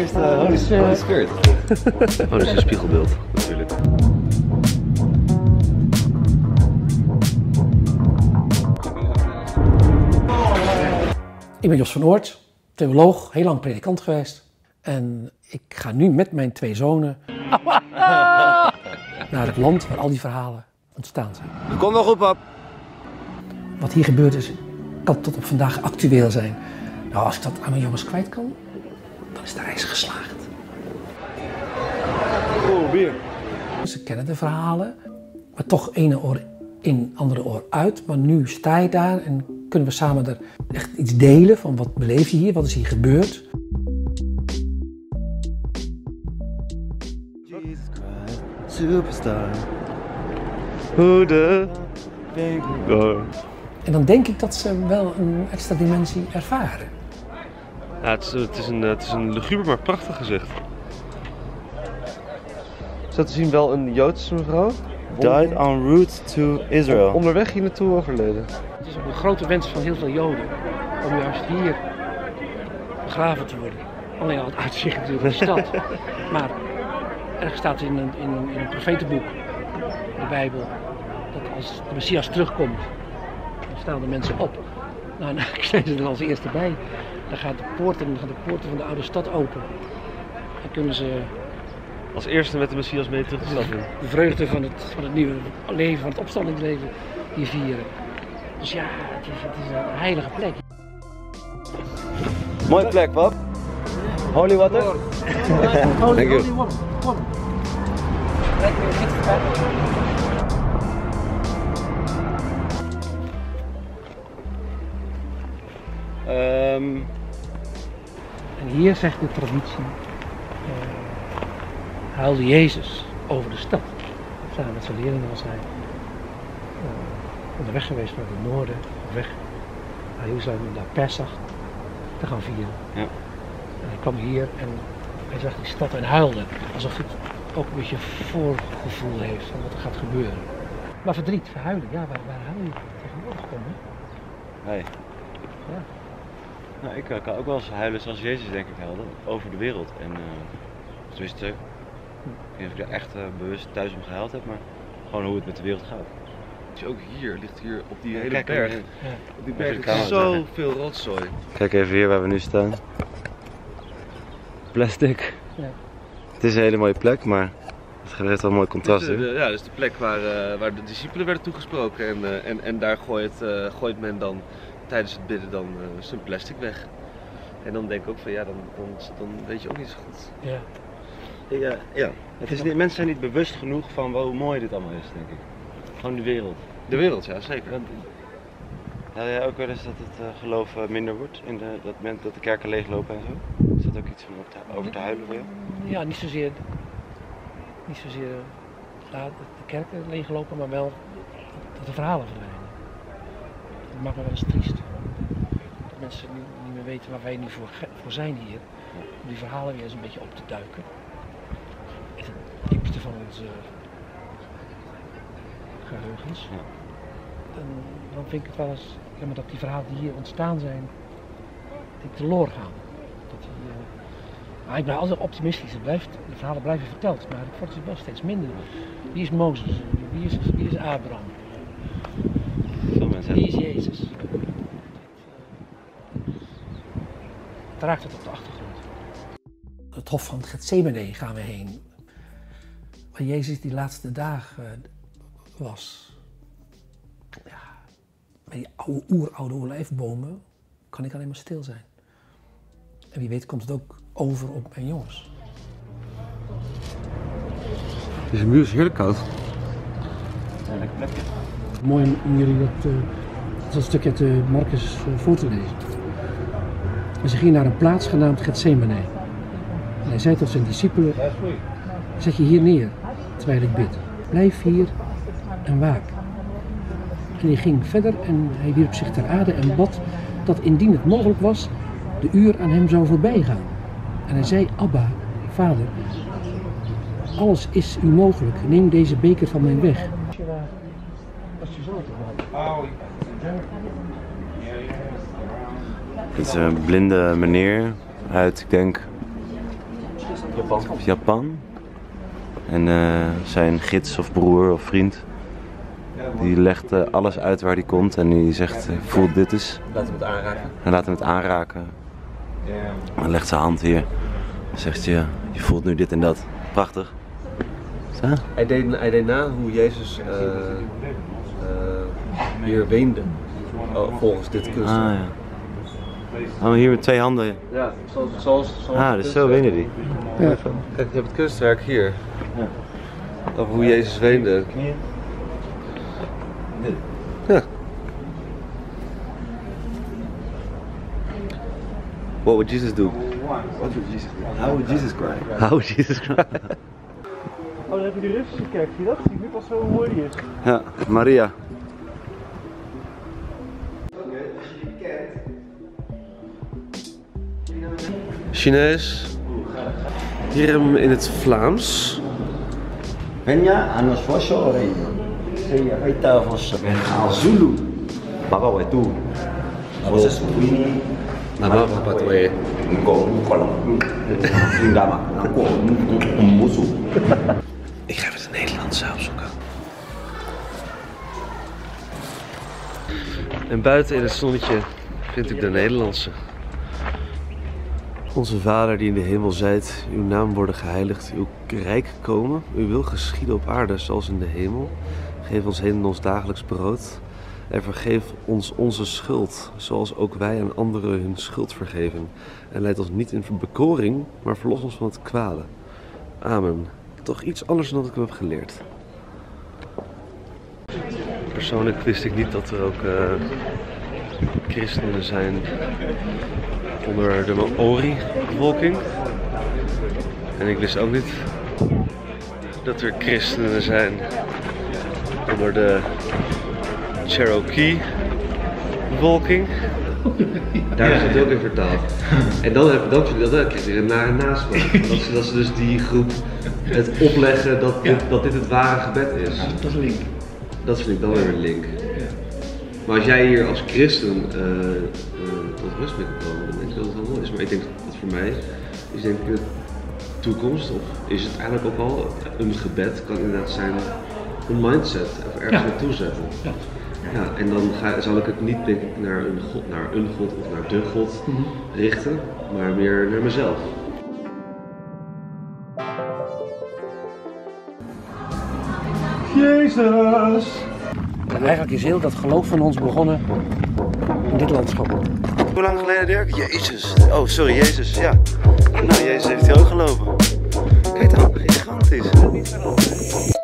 Eerst uh, Holy, eh, Holy Spirit. oh, dat is een spiegelbeeld, natuurlijk. Ik ben Jos van Oort, theoloog, heel lang predikant geweest. En ik ga nu met mijn twee zonen naar het land waar al die verhalen ontstaan zijn. Kom wel goed, pap. Wat hier gebeurd is, kan tot op vandaag actueel zijn. Nou, als ik dat aan mijn jongens kwijt kan, dan is de reis geslaagd. Oh, bier. Ze kennen de verhalen, maar toch ene oor in, andere oor uit. Maar nu sta je daar en kunnen we samen er echt iets delen van wat beleef je hier, wat is hier gebeurd. Jesus Christ, superstar. Who the go. En dan denk ik dat ze wel een extra dimensie ervaren. Ja, het is, het is een, het is een luguber, maar prachtig gezicht. Dat te zien wel een Joodse mevrouw? Died en route to Israel. Onderweg hier naartoe overleden. Het is ook een grote wens van heel veel Joden om juist hier begraven te worden. Alleen al het uitzicht natuurlijk van de stad. maar er staat in een, in, een, in een profetenboek, de Bijbel, dat als de Messias terugkomt, dan staan de mensen op. Nou, nou ik zijn ze er als eerste bij. Dan gaat de poorten, dan gaan de poorten van de oude stad open. Dan kunnen ze Als eerste met de Messias mee terug de stad in. de vreugde van het, van het nieuwe leven, van het opstandingsleven hier vieren. Dus ja, het is, het is een heilige plek. Mooie plek, pap. Holy water. Thank you. Ehm, En hier zegt de traditie, eh, huilde Jezus over de stad. Samen met zijn leerlingen was hij eh, onderweg geweest naar het noorden, weg naar Jeruzalem om daar Pesach te gaan vieren. Ja. En hij kwam hier en hij zag die stad en huilde, alsof het ook een beetje voorgevoel heeft van wat er gaat gebeuren. Maar verdriet, verhuilen, ja, waar, waar huil je tegenwoordig om? Hè? hey. Ja. Nou, ik eh, kan ook wel eens huilen zoals Jezus denk ik huilde, over de wereld. En eh tenminste, ik weet niet of ik er echt eh, bewust thuis om gehuild heb, maar gewoon hoe het met de wereld gaat. Dus ook hier, ligt hier op die hele Kijk, berg. Op die berg camera zoveel rotzooi. Kijk even hier waar we nu staan. Plastic. Ja. Het is een hele mooie plek, maar het geeft wel een mooi contrast. Is, hè? de- ja, dat is de plek waar, eh, waar de discipelen werden toegesproken. En, eh, en, en daar gooit, eh, gooit men dan tijdens het bidden dan eh, zijn plastic weg. En dan denk ik ook van ja, dan, dan, dan weet je ook niet zo goed. Ja. Ja, ja. Het is niet, mensen zijn niet bewust genoeg van hoe mooi dit allemaal is, denk ik. Gewoon de wereld. De wereld, ja zeker. Had jij ook wel eens dat het eh, geloof eh, minder wordt? In de, dat, men, dat de kerken leeglopen en zo? Is dat ook iets om over te, over te huilen voor jou? Ja, niet zozeer, niet zozeer ja, de kerken leeglopen, maar wel dat de verhalen verdwijnen. Me wel eens triest. Dat mensen niet, niet meer weten waar wij nu voor, voor zijn hier. Om die verhalen weer eens een beetje op te duiken. In het diepste van onze geheugens. Ja. En dan vind ik het wel eens jammer dat die verhalen die hier ontstaan zijn, die teloor gaan. Dat die, eh, maar ik ben altijd optimistisch. Het blijft, de verhalen blijven verteld, maar het wordt wel steeds minder. Wie is Mozes? Wie is, wie is Abraham? Mensen Wie is Jezus? Het raakt het op de achtergrond. Het hof van Gethsemane gaan we heen. Waar Jezus die laatste dagen eh, was. Ja, bij die oude, oeroude olijfbomen kan ik alleen maar stil zijn. En wie weet komt het ook over op mijn jongens. Deze muur is heerlijk koud. Mooi om jullie dat, eh, dat stuk uit Marcus eh, voor te lezen. En ze gingen naar een plaats genaamd Gethsemane. En hij zei tot zijn discipelen, zet je hier neer, terwijl ik bid. Blijf hier en waak. En hij ging verder en hij wierp zich ter aarde en bad dat indien het mogelijk was, de uur aan hem zou voorbij gaan. En hij zei, Abba, vader, alles is u mogelijk, neem deze beker van mij weg. Het is een blinde meneer uit, ik denk, Japan. Japan. En eh, zijn gids of broer of vriend, die legt eh, alles uit waar hij komt en die zegt, eh, voel dit eens. Laat hem het aanraken. En laat hem het aanraken. En legt zijn hand hier. En zegt je, je voelt nu dit en dat. Prachtig. Zo. Hij deed, hij deed na hoe Jezus hier weende. Oh, volgens dit Ah kunstwerk. ja. Oh, hier met twee handen. Ja, zoals, zoals, zoals Ah, dus zo winnen die. Ja. Kijk, je hebt het kunstwerk hier. Over hoe Jezus weende. Ja. What would Jesus do? How would Jesus cry? How would Jesus cry? Oh, dan heb je de Russische kerk, zie je dat? Zie je nu pas zo mooi die is. Ja, Maria. Chinees. Hier hebben we hem in het Vlaams. Venha a nos fosso rei. Sei feita fosso. Al Zulu. Baba wetu. Vocês puini. Nama Papatwe. Ngo kolam. Ngama. Ngo musu. Ik ga even de Nederlandse opzoeken. En buiten in het zonnetje vind ik de Nederlandse. Onze Vader die in de hemel zijt, uw naam worden geheiligd, uw rijk komen, uw wil geschieden op aarde zoals in de hemel. Geef ons heden ons dagelijks brood en vergeef ons onze schuld, zoals ook wij aan anderen hun schuld vergeven. En leid ons niet in bekoring, maar verlos ons van het kwade. Amen. Toch iets anders dan dat ik heb geleerd. Persoonlijk wist ik niet dat er ook eh, christenen zijn onder de Maori-bevolking. En ik wist ook niet dat er christenen zijn onder de Cherokee-bevolking. Daar is het ook in vertaald. En dan, heb, dan, dan, dan krijg je een nare nasmaak. Dat ze, dat ze dus die groep het opleggen dat dit, dat dit het ware gebed is. Dat is link. Dat vind ik dan weer een link. Maar als jij hier als christen eh, tot rust mee kan komen, dan denk ik dat het wel mooi is. Maar ik denk dat voor mij is denk ik de toekomst, of is het eigenlijk ook al een gebed, kan inderdaad zijn een mindset, of ergens Ja. naartoe zetten. Ja, en dan ga, zal ik het niet denk ik naar een god, naar een god of naar de god richten, maar meer naar mezelf. Jezus! En eigenlijk is heel dat geloof van ons begonnen in dit landschap. Hoe lang geleden Dirk? Jezus. Oh, sorry, Jezus. Ja. Nou, Jezus heeft ook gelopen. Kijk dan, gigantisch.